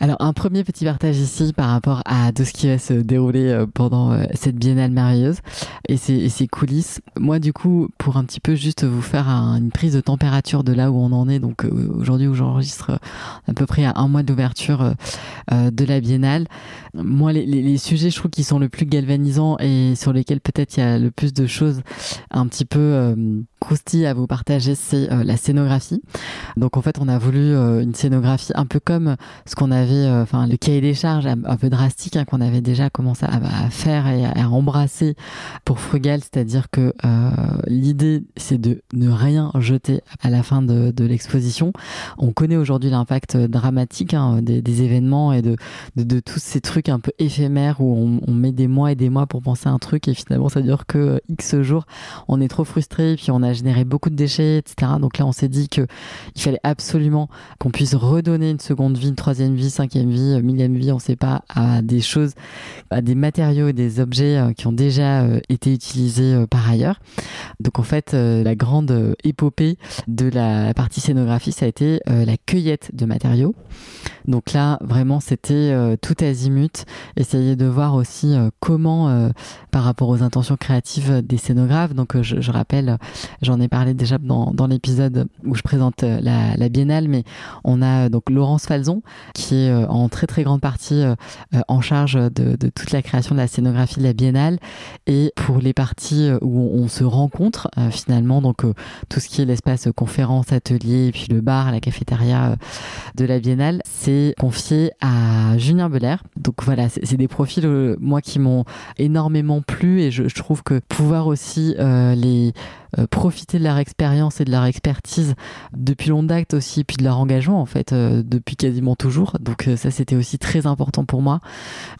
Alors un premier petit partage ici par rapport à tout ce qui va se dérouler euh, pendant euh, cette biennale merveilleuse et ses, ses, coulisses. Moi du coup, pour un petit peu juste vous faire une prise de température de là où on en est, donc euh, aujourd'hui où j'enregistre à peu près à un mois d'ouverture de la biennale, moi les, sujets je trouve qui sont le plus galvanisants et sur lesquels peut-être il y a le plus de choses un petit peu croustille à vous partager, c'est la scénographie. Donc en fait on a voulu une scénographie un peu comme ce qu'on avait euh, enfin le cahier des charges un, peu drastique hein, qu'on avait déjà commencé à, faire et à, embrasser pour Frugal, c'est-à-dire que euh, l'idée c'est de ne rien jeter à la fin de, l'exposition. On connaît aujourd'hui l'impact dramatique hein, des, événements et de, tous ces trucs un peu éphémères où on, met des mois et des mois pour penser à un truc et finalement ça dure que euh, X jours. On est trop frustré puis on a généré beaucoup de déchets, etc. Donc là on s'est dit que il fallait absolument qu'on puisse redonner une seconde vie, une troisième vie, cinquième vie, euh, millième vie, on ne sait pas, à des choses, à des matériaux et des objets euh, qui ont déjà euh, été utilisés par ailleurs. Donc en fait, la grande épopée de la partie scénographie, ça a été la cueillette de matériaux. Donc là, vraiment, c'était tout azimut. Essayer de voir aussi comment, par rapport aux intentions créatives des scénographes, donc je, rappelle, j'en ai parlé déjà dans, dans l'épisode où je présente la, la, biennale, mais on a donc Laurence Falzon qui est euh, en très très grande partie euh, euh, en charge de, toute la création de la scénographie de la biennale. Et pour les parties où on, se rencontre finalement donc tout ce qui est l'espace conférence atelier et puis le bar la cafétéria de la biennale c'est confié à Julien Belair. Donc voilà c'est des profils moi qui m'ont énormément plu et je, je, trouve que pouvoir aussi les euh, profiter de leur expérience et de leur expertise depuis date aussi, puis de leur engagement en fait euh, depuis quasiment toujours. Donc euh, ça c'était aussi très important pour moi,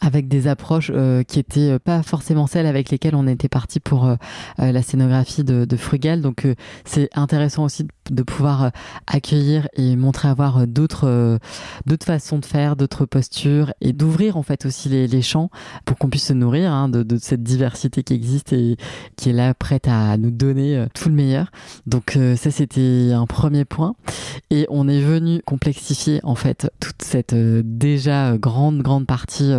avec des approches qui étaient pas forcément celles avec lesquelles on était parti pour la scénographie de, de Frugal. Donc c'est intéressant aussi de, pouvoir accueillir et montrer avoir d'autres d'autres façons de faire, d'autres postures et d'ouvrir en fait aussi les, les champs pour qu'on puisse se nourrir hein, de, de cette diversité qui existe et qui est là prête à nous donner euh, tout le meilleur. Donc euh, ça c'était un premier point. Et on est venu complexifier en fait toute cette euh, déjà grande grande partie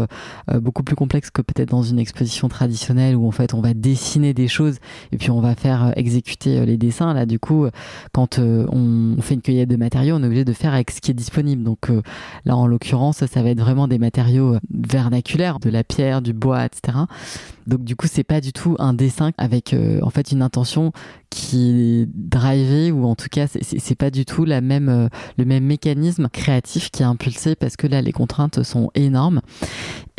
beaucoup plus complexe que peut-être dans une exposition traditionnelle où en fait on va dessiner des choses et puis on va faire exécuter les dessins. Là du coup quand on fait une cueillette de matériaux on est obligé de faire avec ce qui est disponible. Donc là en l'occurrence ça va être vraiment des matériaux vernaculaires, de la pierre, du bois, etc. Donc du coup, c'est pas du tout un dessin avec euh, en fait une intention qui est drivée ou en tout cas c'est pas du tout la même euh, le même mécanisme créatif qui est impulsé parce que là les contraintes sont énormes.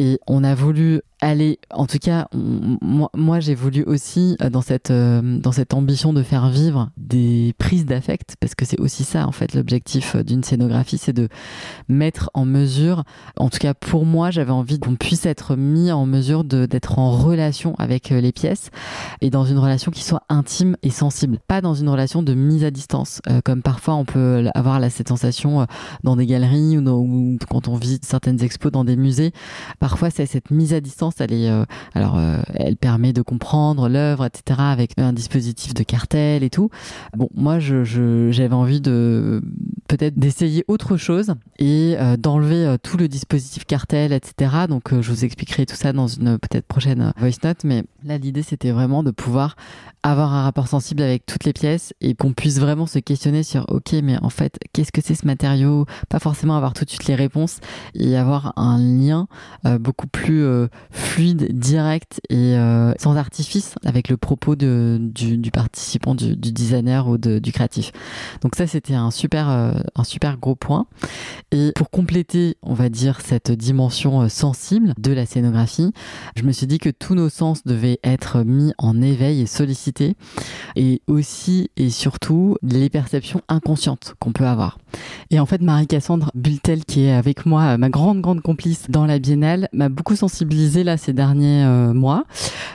Et on a voulu aller en tout cas moi, moi j'ai voulu aussi euh, dans cette dans cette ambition de faire vivre des prises d'affect parce que c'est aussi ça en fait l'objectif d'une scénographie c'est de mettre en mesure en tout cas pour moi j'avais envie qu'on puisse être mis en mesure d'être en relation avec euh, les pièces et dans une relation qui soit intime et pas dans une relation de mise à distance, euh, comme parfois on peut avoir la, cette sensation euh, dans des galeries ou, quand on visite certaines expos dans des musées. Parfois, c'est cette mise à distance, elle est, alors, elle permet de comprendre l'œuvre, etc., avec un dispositif de cartel et tout. Bon, moi, j'avais envie de peut-être d'essayer autre chose et d'enlever tout le dispositif cartel, etc. Donc, je vous expliquerai tout ça dans une peut-être prochaine voice note, mais là l'idée c'était vraiment de pouvoir avoir un rapport sensible avec toutes les pièces et qu'on puisse vraiment se questionner sur ok mais en fait qu'est-ce que c'est ce matériau? Pas forcément avoir tout de suite les réponses et avoir un lien euh, beaucoup plus euh, fluide direct et euh, sans artifice avec le propos de, du, participant du, designer ou du créatif. Donc ça c'était un super un super gros point. Et pour compléter on va dire cette dimension sensible de la scénographie je me suis dit que tous nos sens devaient être mis en éveil et sollicités et aussi et surtout les perceptions inconscientes qu'on peut avoir. Et en fait, Marie-Cassandre Bultel, qui est avec moi, ma grande, grande complice dans la biennale, m'a beaucoup sensibilisée là ces derniers euh, mois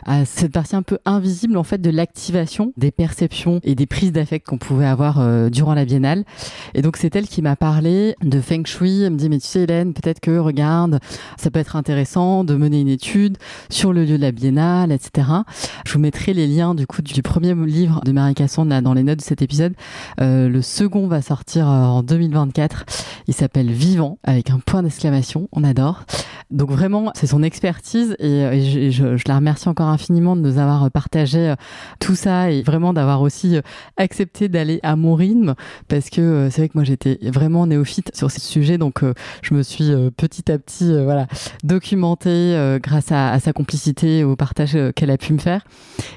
à cette partie un peu invisible en fait de l'activation des perceptions et des prises d'affect qu'on pouvait avoir euh, durant la biennale. Et donc, c'est elle qui m'a parlé de Feng Shui. Elle me dit, mais tu sais, Hélène, peut-être que, regarde, ça peut être intéressant de mener une étude sur le lieu de la biennale, etc. Je vous mettrai les liens du coup du premier livre de Marie là dans les notes de cet épisode. le second va sortir en 2024. Il s'appelle Vivant avec un point d'exclamation. On adore. Donc vraiment, c'est son expertise et, je, je, la remercie encore infiniment de nous avoir partagé tout ça et vraiment d'avoir aussi accepté d'aller à mon rythme parce que c'est vrai que moi j'étais vraiment néophyte sur ce sujet donc je me suis petit à petit voilà documenté grâce à, sa complicité au partage qu'elle a pu me faire.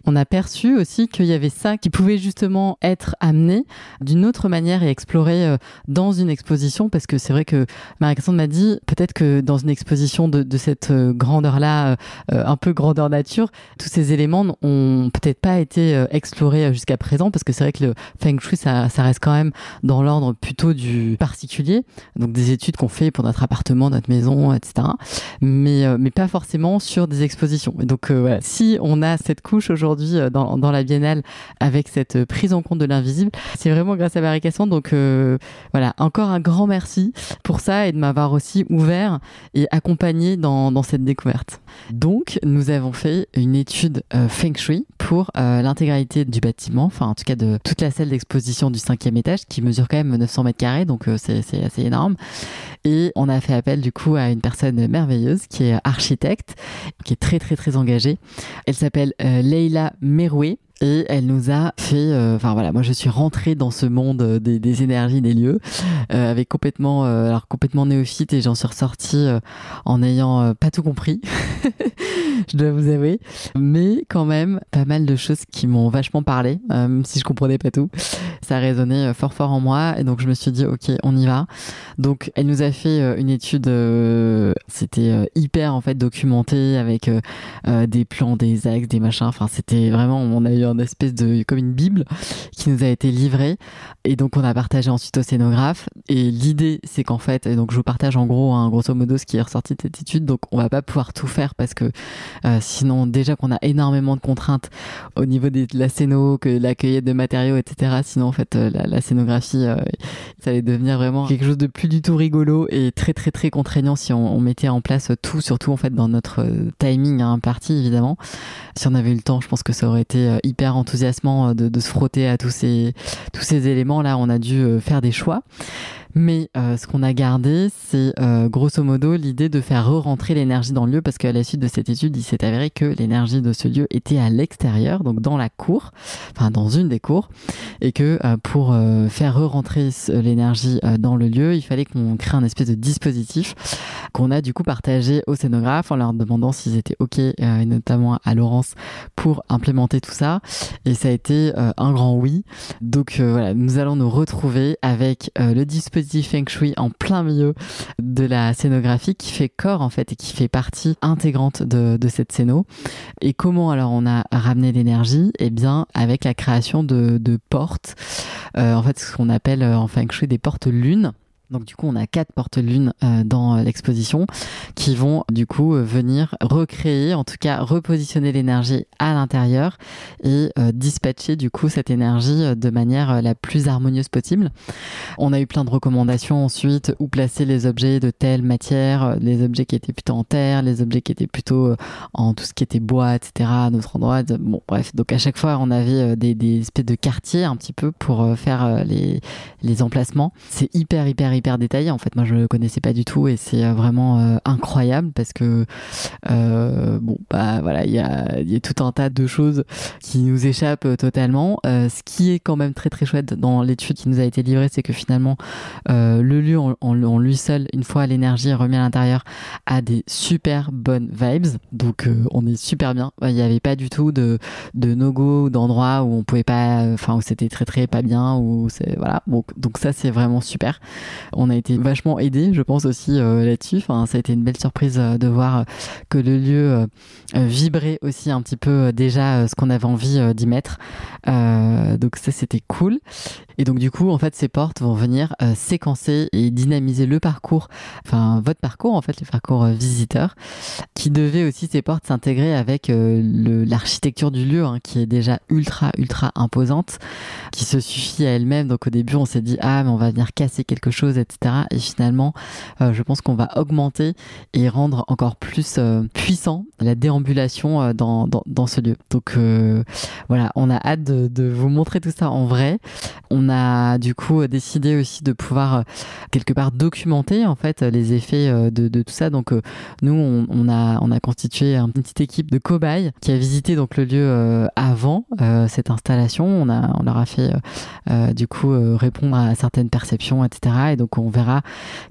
On a perçu aussi qu'il y avait ça qui pouvait justement être amené d'une autre manière et exploré euh, dans une exposition parce que c'est vrai que Marie-Cassandre m'a dit peut-être que dans une exposition de, de cette euh, grandeur-là, euh, un peu grandeur nature, tous ces éléments n'ont peut-être pas été explorés jusqu'à présent parce que c'est vrai que le Feng Shui, ça, ça reste quand même dans l'ordre plutôt du particulier, donc des études qu'on fait pour notre appartement, notre maison, etc. Mais, mais pas forcément sur des expositions. Et donc voilà, si on a cette couche aujourd'hui dans, dans la biennale avec cette prise en compte de l'invisible, c'est vraiment grâce à Marie Cassandre. Donc euh, voilà, encore un grand merci pour ça et de m'avoir aussi ouvert et accompagné dans, dans, cette découverte. Donc nous avons fait une étude euh, Feng Shui pour euh, l'intégralité du bâtiment, enfin en tout cas de toute la salle d'exposition du cinquième étage qui mesure quand même 900 mètres carrés, donc c'est assez énorme. Et on a fait appel du coup à une personne merveilleuse qui est architecte, qui est très très très engagée. Elle s'appelle Leila Meroué et elle nous a fait, euh, enfin voilà, moi je suis rentrée dans ce monde euh, des, énergies des lieux, euh, avec complètement, alors complètement néophyte et j'en suis ressortie en n'ayant pas tout compris, je dois vous avouer, mais quand même pas mal de choses qui m'ont vachement parlé, même si je comprenais pas tout, ça résonnait fort fort en moi. Et donc je me suis dit ok on y va. Donc elle nous a fait une étude, c'était hyper en fait documenté avec des plans, des axes, des machins, enfin c'était vraiment on a eu une espèce de comme une bible qui nous a été livrée. Et donc on a partagé ensuite au scénographe. Et l'idée c'est qu'en fait et donc je vous partage en gros un grosso modo ce qui est ressorti de cette étude. Donc on va pas pouvoir tout faire parce que euh, sinon déjà qu'on a énormément de contraintes au niveau de la scéno que la cueillette de matériaux etc sinon en fait euh, la, scénographie euh, ça allait devenir vraiment quelque chose de plus du tout rigolo et très très très contraignant si on, mettait en place tout surtout en fait dans notre timing hein, imparti évidemment. Si on avait eu le temps je pense que ça aurait été hyper hyper enthousiasmant euh, de, se frotter à tous ces, tous ces éléments-là. On a dû euh, faire des choix. Mais euh, ce qu'on a gardé, c'est euh, grosso modo l'idée de faire re-rentrer l'énergie dans le lieu parce qu'à la suite de cette étude, il s'est avéré que l'énergie de ce lieu était à l'extérieur, donc dans la cour, enfin dans une des cours, et que euh, pour faire re-rentrer l'énergie dans le lieu, il fallait qu'on crée un espèce de dispositif qu'on a du coup partagé aux scénographes en leur demandant s'ils étaient OK, et notamment à Laurence, pour implémenter tout ça. Et ça a été un grand oui. Donc voilà, nous allons nous retrouver avec le dispositif Feng Shui en plein milieu de la scénographie qui fait corps en fait et qui fait partie intégrante de, cette scéno. Et comment alors on a ramené l'énergie? Eh bien avec la création de, portes, euh, en fait ce qu'on appelle euh, en Feng Shui des portes lunes. Donc du coup, on a quatre portes-lunes euh, dans euh, l'exposition qui vont du coup euh, venir recréer, en tout cas repositionner l'énergie à l'intérieur et dispatcher du coup cette énergie de manière la plus harmonieuse possible. On a eu plein de recommandations ensuite où placer les objets de telle matière, les objets qui étaient plutôt en terre, les objets qui étaient plutôt en tout ce qui était bois, etc. à notre endroit. Bon, bref, donc à chaque fois, on avait des, des espèces de quartiers un petit peu pour faire les, les emplacements. C'est hyper, hyper hyper détaillé. En fait, moi, je le connaissais pas du tout et c'est euh, vraiment euh, incroyable parce que euh, bon, bah voilà, il y a, y a, tout un tas de choses qui nous échappent totalement. ce qui est quand même très très chouette dans l'étude qui nous a été livrée, c'est que finalement, le lieu en, lui seul, une fois l'énergie remis à l'intérieur, a des super bonnes vibes. Donc, on est super bien. Il n'y avait pas du tout de, de no-go d'endroits où on pouvait pas, enfin, où c'était très très pas bien, ou c'est voilà. Donc, donc ça, c'est vraiment super. On a été vachement aidé, je pense aussi euh, là-dessus. Ça a été une belle surprise euh, de voir euh, que le lieu vibrait aussi un petit peu déjà ce qu'on avait envie d'y mettre. donc ça, c'était cool. Et donc du coup, en fait, ces portes vont venir euh, séquencer et dynamiser le parcours, enfin votre parcours en fait, le parcours euh, visiteur, qui devait aussi ces portes s'intégrer avec euh, l'architecture du lieu, hein, qui est déjà ultra ultra imposante, qui se suffit à elle-même. Donc au début, on s'est dit ah mais on va venir casser quelque chose, etc. Et finalement, je pense qu'on va augmenter et rendre encore plus puissant la déambulation dans, dans, dans, ce lieu. Donc voilà, on a hâte de, de vous montrer tout ça en vrai. A du coup décidé aussi de pouvoir euh, quelque part documenter en fait les effets euh, de, tout ça. Donc euh, nous, on, a on constitué une petite équipe de cobayes qui a visité donc le lieu avant cette installation. On a on leur a fait du coup répondre à certaines perceptions, etc. Et donc on verra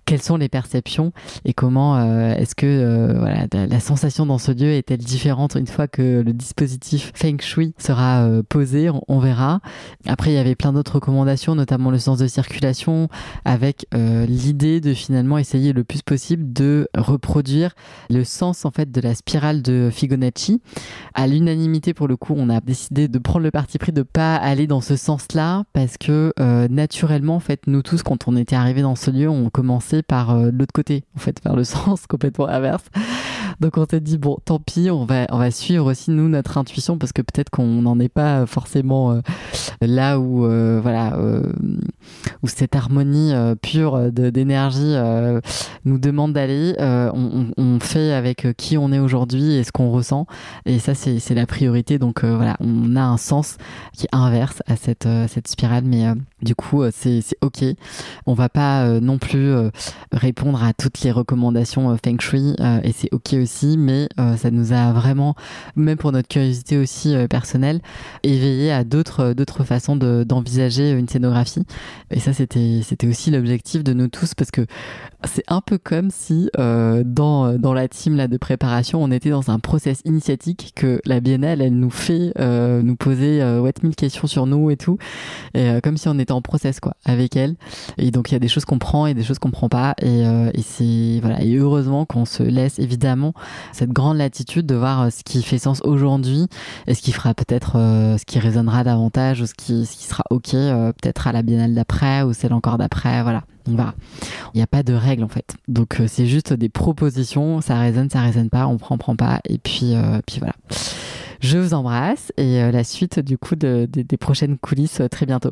quelles sont les perceptions et comment est-ce que la sensation dans ce lieu est-elle différente une fois que le dispositif Feng Shui sera posé. on verra. Après, il y avait plein d'autres recommandations, notamment le sens de circulation, avec euh, l'idée de finalement essayer le plus possible de reproduire le sens en fait de la spirale de Fibonacci. À l'unanimité, pour le coup, on a décidé de prendre le parti pris de pas aller dans ce sens-là parce que euh, naturellement, en fait, nous tous, quand on était arrivés dans ce lieu, on commençait par euh, l'autre côté, en fait, vers le sens complètement inverse. Donc on s'est dit bon, tant pis, on va on va suivre aussi nous notre intuition parce que peut-être qu'on n'en est pas forcément là où euh, voilà euh, où cette harmonie euh, pure d'énergie nous demande d'aller. On, on, fait avec qui on est aujourd'hui et ce qu'on ressent et ça c'est la priorité. Donc voilà, on a un sens qui inverse à cette cette spirale, mais du coup c'est ok. On va pas non plus répondre à toutes les recommandations Feng Shui et c'est ok aussi, mais ça nous a vraiment, même pour notre curiosité aussi personnelle, éveillé à d'autres d'autres façon d'envisager une scénographie. Et ça, c'était aussi l'objectif de nous tous parce que c'est un peu comme si euh, dans, dans la team là, de préparation, on était dans un process initiatique que la Biennale, elle nous fait euh, nous poser euh, ouais, mille questions sur nous et tout. Et, euh, comme si on était en process quoi, avec elle. Et donc, il y a des choses qu'on prend et des choses qu'on prend pas. Et, et c'est voilà. Et heureusement qu'on se laisse évidemment cette grande latitude de voir ce qui fait sens aujourd'hui et ce qui fera peut-être ce qui résonnera davantage ou ce qui, ce qui sera ok peut-être à la Biennale d'après ou celle encore d'après. Voilà. Il n'y a pas de règle en fait. Donc euh, c'est juste des propositions, ça résonne, ça résonne pas, on prend, on prend pas, et puis, euh, puis voilà. Je vous embrasse et euh, la suite du coup des prochaines coulisses très bientôt.